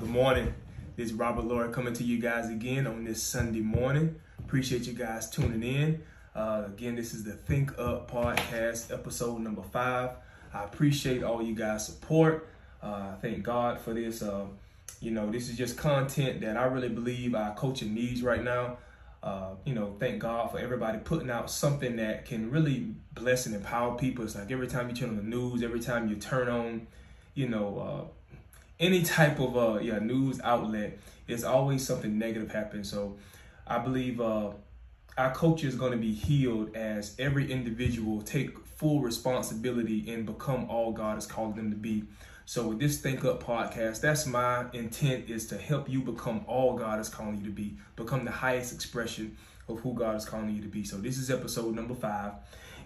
good morning. This is Robert Lowery coming to you guys again on this Sunday morning. Appreciate you guys tuning in. Uh, again, this is the Think Up podcast, episode number five. I appreciate all you guys' support. Uh, thank God for this. Uh, you know, this is just content that I really believe our coaching needs right now. Uh, you know, thank God for everybody putting out something that can really bless and empower people. It's like every time you turn on the news, every time you turn on, you know, uh, any type of uh yeah news outlet, there's always something negative happens. So I believe uh our culture is going to be healed as every individual take full responsibility and become all God has called them to be. So with this Think Up podcast, that's my intent is to help you become all God is calling you to be, become the highest expression of who God is calling you to be. So this is episode number five,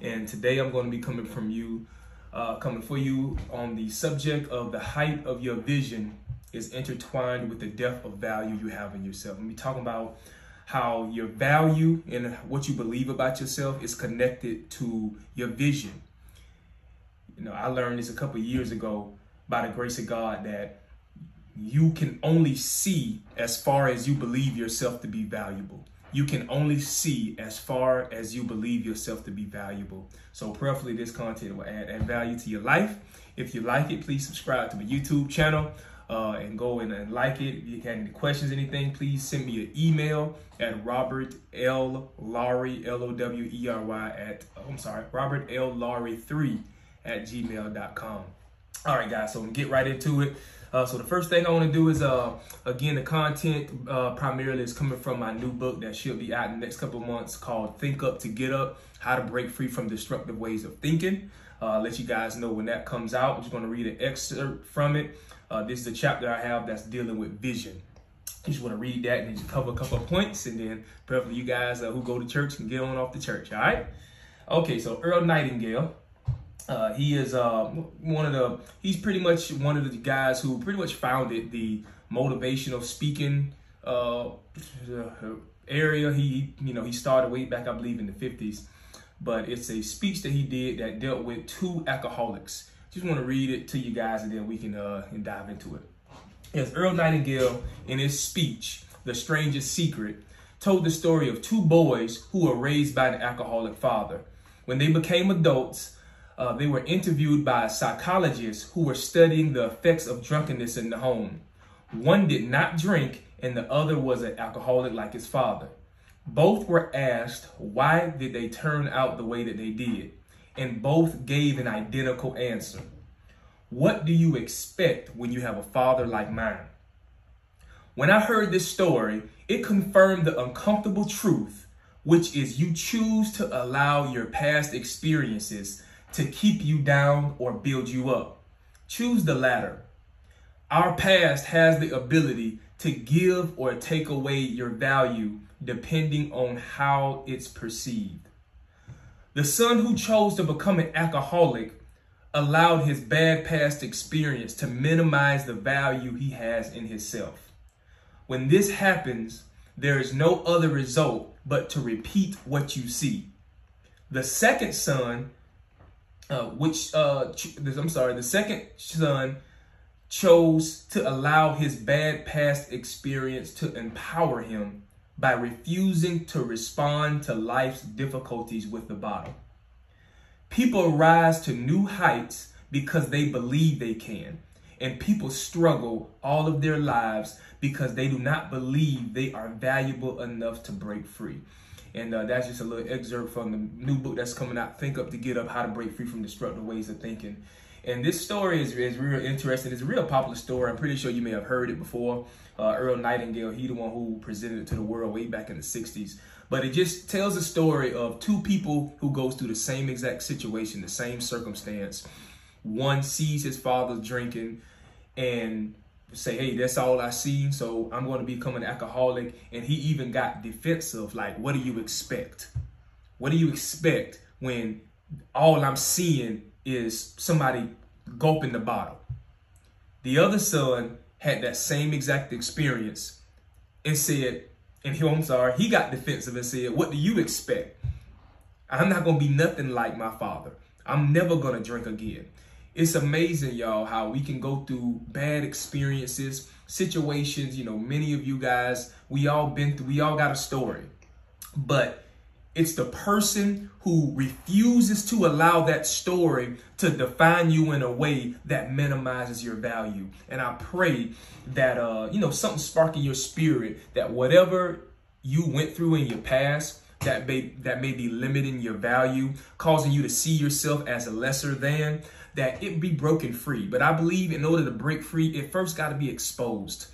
and today I'm going to be coming from you uh, coming for you on the subject of the height of your vision is intertwined with the depth of value you have in yourself. And we talking about how your value and what you believe about yourself is connected to your vision. You know, I learned this a couple years ago by the grace of God that you can only see as far as you believe yourself to be valuable you can only see as far as you believe yourself to be valuable. So prayerfully, this content will add, add value to your life. If you like it, please subscribe to my YouTube channel uh, and go in and like it. If you have any questions, anything, please send me an email at Robert L. Lowery, L-O-W-E-R-Y at, oh, I'm sorry, Robert L. Lowery 3 at gmail.com. All right, guys, so get right into it. Uh, so the first thing I want to do is, uh, again, the content uh, primarily is coming from my new book that should be out in the next couple months called Think Up to Get Up, How to Break Free from Destructive Ways of Thinking. Uh, let you guys know when that comes out. I'm just going to read an excerpt from it. Uh, this is the chapter I have that's dealing with vision. You just want to read that and just cover a couple of points, and then preferably you guys uh, who go to church can get on off the church, all right? Okay, so Earl Nightingale uh, he is uh, one of the, he's pretty much one of the guys who pretty much founded the motivational speaking uh, area. He, you know, he started way back, I believe, in the 50s. But it's a speech that he did that dealt with two alcoholics. Just want to read it to you guys and then we can uh, dive into it. Yes, Earl Nightingale, in his speech, The Strangest Secret, told the story of two boys who were raised by an alcoholic father. When they became adults, uh, they were interviewed by psychologists who were studying the effects of drunkenness in the home. One did not drink, and the other was an alcoholic like his father. Both were asked why did they turn out the way that they did, and both gave an identical answer. What do you expect when you have a father like mine? When I heard this story, it confirmed the uncomfortable truth, which is you choose to allow your past experiences to keep you down or build you up. Choose the latter. Our past has the ability to give or take away your value depending on how it's perceived. The son who chose to become an alcoholic allowed his bad past experience to minimize the value he has in himself. When this happens, there is no other result but to repeat what you see. The second son uh, which uh, I'm sorry, the second son chose to allow his bad past experience to empower him by refusing to respond to life's difficulties with the bottle. People rise to new heights because they believe they can, and people struggle all of their lives because they do not believe they are valuable enough to break free. And uh, that's just a little excerpt from the new book that's coming out, Think Up to Get Up, How to Break Free from Destructive Ways of Thinking. And this story is, is real interesting. It's a real popular story. I'm pretty sure you may have heard it before. Uh, Earl Nightingale, he the one who presented it to the world way back in the 60s. But it just tells a story of two people who goes through the same exact situation, the same circumstance. One sees his father drinking and say, hey, that's all I see, so I'm going to become an alcoholic. And he even got defensive, like, what do you expect? What do you expect when all I'm seeing is somebody gulping the bottle? The other son had that same exact experience and said, and he, oh, I'm sorry, he got defensive and said, what do you expect? I'm not going to be nothing like my father. I'm never going to drink again. It's amazing, y'all, how we can go through bad experiences situations. You know, many of you guys, we all been through, we all got a story. But it's the person who refuses to allow that story to define you in a way that minimizes your value. And I pray that uh, you know, something spark in your spirit that whatever you went through in your past that may that may be limiting your value, causing you to see yourself as a lesser than, that it be broken free. But I believe in order to break free, it first got to be exposed.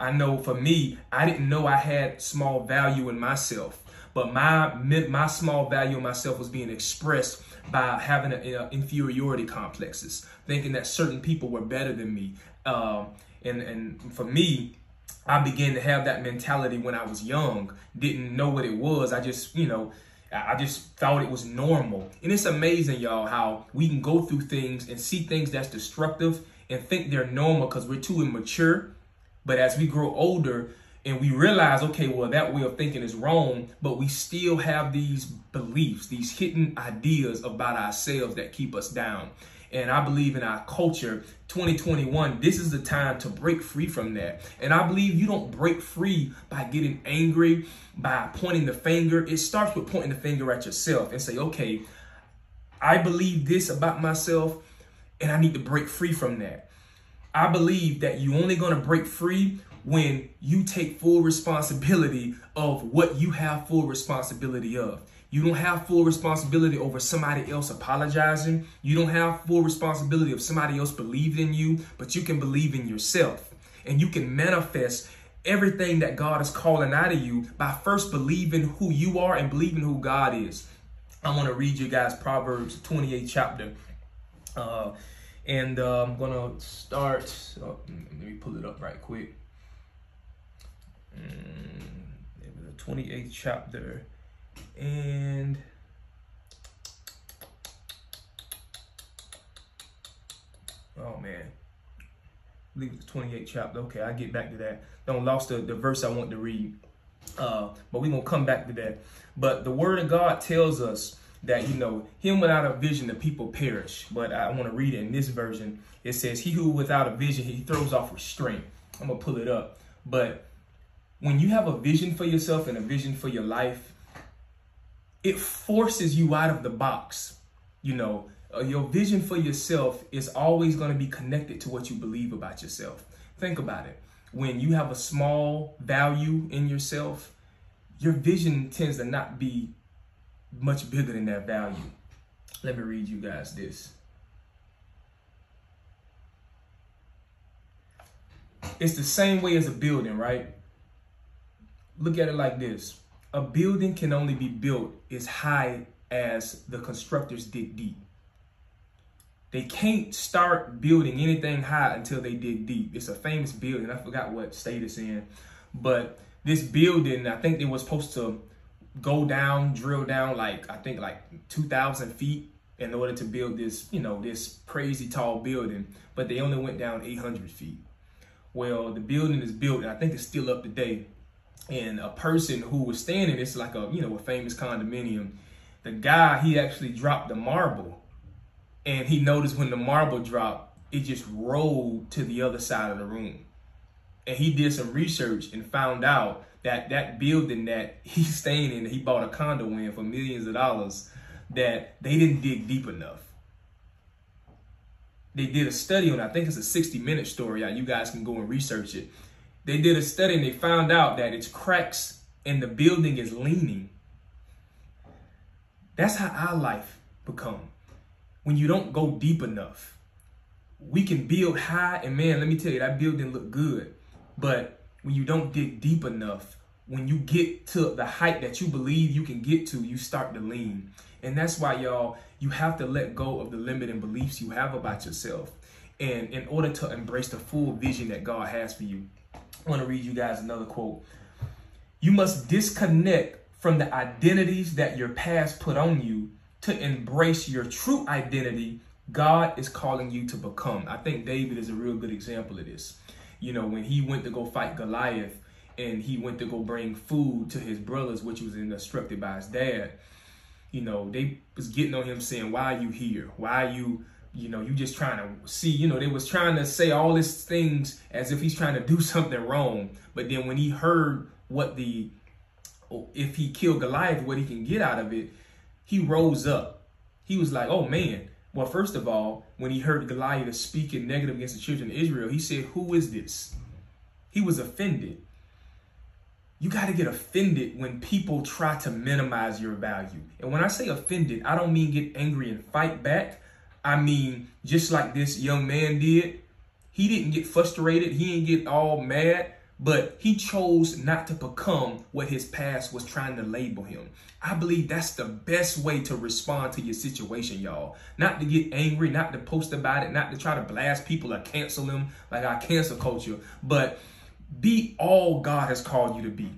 I know for me, I didn't know I had small value in myself but my my small value in myself was being expressed by having a, a inferiority complexes, thinking that certain people were better than me. Um, and and for me, I began to have that mentality when I was young. Didn't know what it was. I just you know. I just thought it was normal. And it's amazing, y'all, how we can go through things and see things that's destructive and think they're normal because we're too immature. But as we grow older, and we realize, okay, well, that way of thinking is wrong, but we still have these beliefs, these hidden ideas about ourselves that keep us down. And I believe in our culture, 2021, this is the time to break free from that. And I believe you don't break free by getting angry, by pointing the finger. It starts with pointing the finger at yourself and say, okay, I believe this about myself, and I need to break free from that. I believe that you're only going to break free when you take full responsibility of what you have full responsibility of. You don't have full responsibility over somebody else apologizing. You don't have full responsibility of somebody else believing in you, but you can believe in yourself. And you can manifest everything that God is calling out of you by first believing who you are and believing who God is. I want to read you guys Proverbs 28 chapter. Uh, and uh, I'm going to start, oh, let me pull it up right quick. Mm, the 28th chapter. And oh man, I believe it's 28th chapter. Okay, I get back to that. Don't lost the, the verse I want to read. Uh, but we're gonna come back to that. But the word of God tells us that you know him without a vision the people perish. But I want to read it in this version. It says, He who without a vision he throws off restraint. I'm gonna pull it up. But when you have a vision for yourself and a vision for your life, it forces you out of the box. You know, uh, your vision for yourself is always going to be connected to what you believe about yourself. Think about it. When you have a small value in yourself, your vision tends to not be much bigger than that value. Let me read you guys this. It's the same way as a building, right? look at it like this. A building can only be built as high as the constructors dig deep. They can't start building anything high until they dig deep. It's a famous building. I forgot what state it's in. But this building, I think it was supposed to go down, drill down like, I think like 2,000 feet in order to build this, you know, this crazy tall building. But they only went down 800 feet. Well, the building is built, and I think it's still up to date and a person who was standing, it's like a you know a famous condominium. The guy he actually dropped the marble, and he noticed when the marble dropped, it just rolled to the other side of the room. And he did some research and found out that that building that he's staying in, he bought a condo in for millions of dollars, that they didn't dig deep enough. They did a study on, I think it's a 60 minute story. You guys can go and research it they did a study and they found out that it's cracks and the building is leaning. That's how our life become. When you don't go deep enough. We can build high and man, let me tell you, that building look good. But when you don't dig deep enough, when you get to the height that you believe you can get to, you start to lean. And that's why y'all, you have to let go of the limiting beliefs you have about yourself. And in order to embrace the full vision that God has for you. I want to read you guys another quote. You must disconnect from the identities that your past put on you to embrace your true identity God is calling you to become. I think David is a real good example of this. You know, when he went to go fight Goliath and he went to go bring food to his brothers, which was instructed by his dad, you know, they was getting on him saying, Why are you here? Why are you you know, you just trying to see, you know, they was trying to say all these things as if he's trying to do something wrong. But then when he heard what the, if he killed Goliath, what he can get out of it, he rose up. He was like, oh man. Well, first of all, when he heard Goliath speaking negative against the children of Israel, he said, who is this? He was offended. You got to get offended when people try to minimize your value. And when I say offended, I don't mean get angry and fight back. I mean, just like this young man did, he didn't get frustrated. He didn't get all mad, but he chose not to become what his past was trying to label him. I believe that's the best way to respond to your situation, y'all. Not to get angry, not to post about it, not to try to blast people or cancel them like our cancel culture, but be all God has called you to be.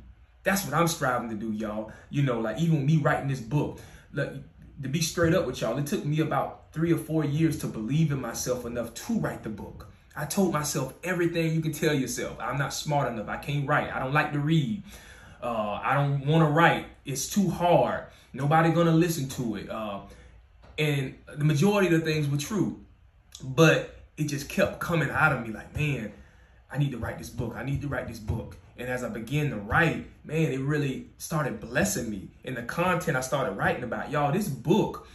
That's what I'm striving to do, y'all. You know, like even me writing this book, to be straight up with y'all, it took me about three or four years to believe in myself enough to write the book. I told myself everything you can tell yourself. I'm not smart enough. I can't write. I don't like to read. Uh, I don't want to write. It's too hard. Nobody gonna listen to it. Uh, and the majority of the things were true, but it just kept coming out of me like, man, I need to write this book. I need to write this book. And as I began to write, man, it really started blessing me. And the content I started writing about, y'all, this book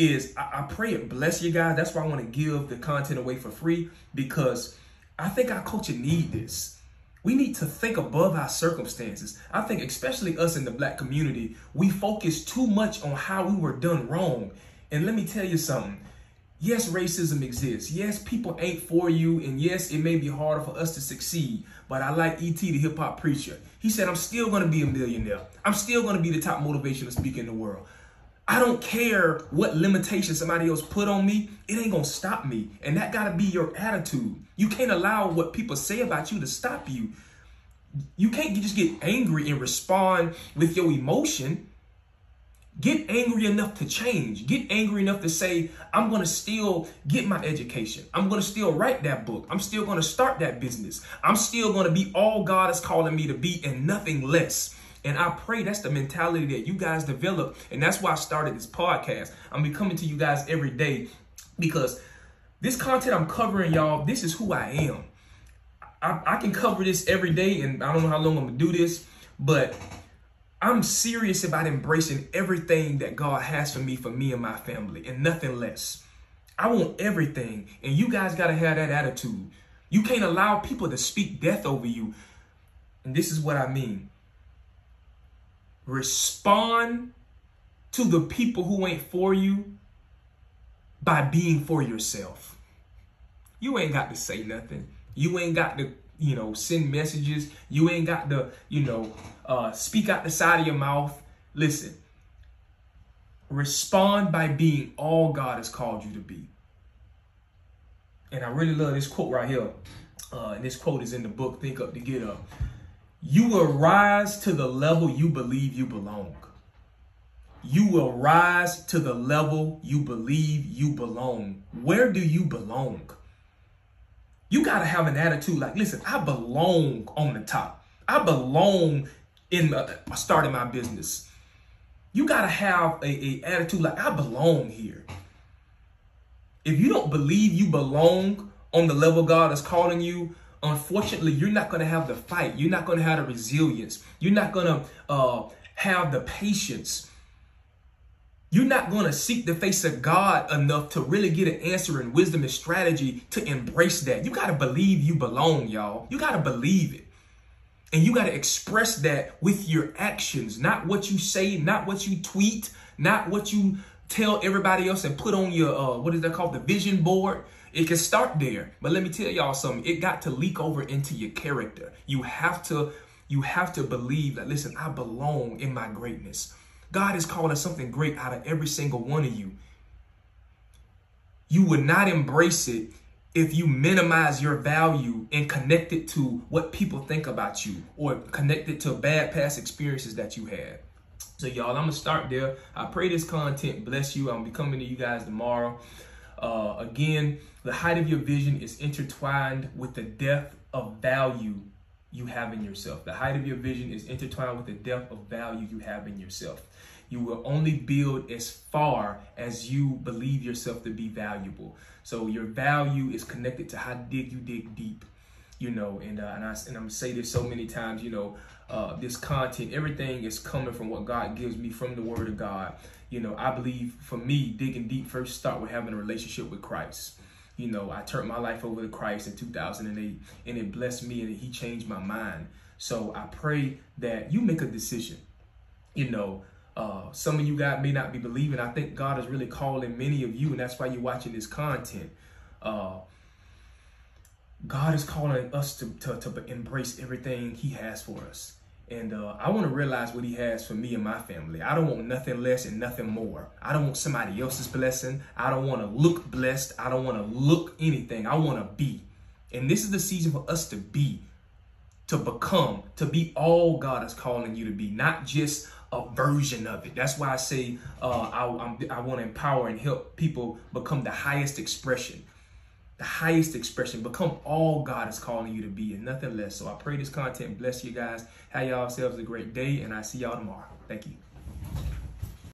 is, I, I pray it bless you guys. That's why I want to give the content away for free because I think our culture need this. We need to think above our circumstances. I think, especially us in the black community, we focus too much on how we were done wrong. And let me tell you something yes, racism exists. Yes, people ain't for you. And yes, it may be harder for us to succeed. But I like E.T., the hip hop preacher. He said, I'm still going to be a millionaire. I'm still going to be the top motivational speaker in the world. I don't care what limitations somebody else put on me. It ain't to stop me. And that got to be your attitude. You can't allow what people say about you to stop you. You can't just get angry and respond with your emotion. Get angry enough to change. Get angry enough to say, I'm to still get my education. I'm to still write that book. I'm still to start that business. I'm still to be all God is calling me to be and nothing less. And I pray that's the mentality that you guys develop. And that's why I started this podcast. I'm be coming to you guys every day because this content I'm covering, y'all, this is who I am. I, I can cover this every day, and I don't know how long I'm to do this, but I'm serious about embracing everything that God has for me, for me and my family, and nothing less. I want everything, and you guys got to have that attitude. You can't allow people to speak death over you. And this is what I mean respond to the people who ain't for you by being for yourself. You ain't got to say nothing. You ain't got to you know, send messages. You ain't got to, you know, uh, speak out the side of your mouth. Listen, respond by being all God has called you to be. And I really love this quote right here. Uh, and this quote is in the book, Think Up to Get Up. You will rise to the level you believe you belong. You will rise to the level you believe you belong. Where do you belong? You got to have an attitude like, listen, I belong on the top. I belong in uh, starting my business. You got to have a, a attitude like, I belong here. If you don't believe you belong on the level God is calling you, unfortunately, you're not going to have the fight. You're not going to have the resilience. You're not going to uh, have the patience you're not going to seek the face of God enough to really get an answer and wisdom and strategy to embrace that. You got to believe you belong, y'all. You got to believe it. And you got to express that with your actions, not what you say, not what you tweet, not what you tell everybody else and put on your, uh, what is that called? The vision board. It can start there. But let me tell y'all something. It got to leak over into your character. You have to, you have to believe that, listen, I belong in my greatness. God is calling something great out of every single one of you. You would not embrace it if you minimize your value and connect it to what people think about you or connect it to bad past experiences that you had. So, y'all, I'm going to start there. I pray this content bless you. I'm be coming to you guys tomorrow. Uh, again, the height of your vision is intertwined with the depth of value you have in yourself. The height of your vision is intertwined with the depth of value you have in yourself. You will only build as far as you believe yourself to be valuable. So your value is connected to how deep you dig deep. You know, and uh, and, I, and I'm say this so many times. You know, uh, this content, everything is coming from what God gives me from the Word of God. You know, I believe for me, digging deep first start with having a relationship with Christ you know, I turned my life over to Christ in 2008 and it blessed me and he changed my mind. So I pray that you make a decision. You know, uh, some of you guys may not be believing. I think God is really calling many of you, and that's why you're watching this content. Uh, God is calling us to, to, to embrace everything He has for us. And uh, I want to realize what he has for me and my family. I don't want nothing less and nothing more. I don't want somebody else's blessing. I don't want to look blessed. I don't want to look anything. I want to be. And this is the season for us to be, to become, to be all God is calling you to be, not just a version of it. That's why I say uh, I, I want to empower and help people become the highest expression the highest expression. Become all God is calling you to be and nothing less. So I pray this content bless you guys. Have y'all selves a great day, and I see y'all tomorrow. Thank you.